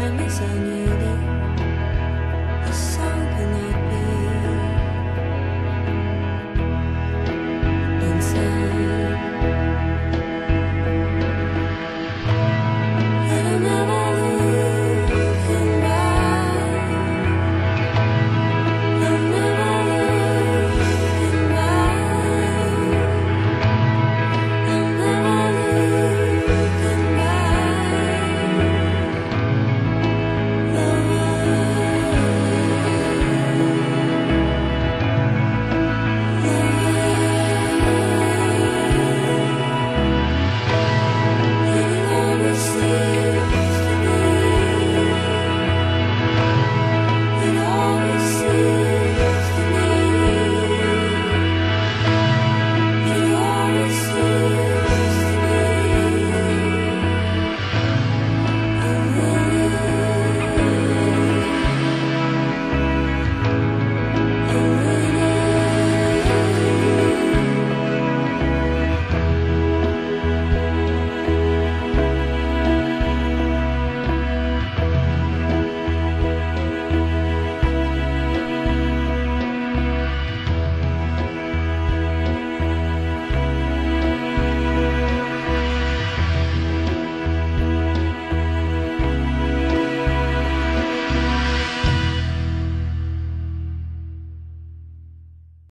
I miss promesa añade always.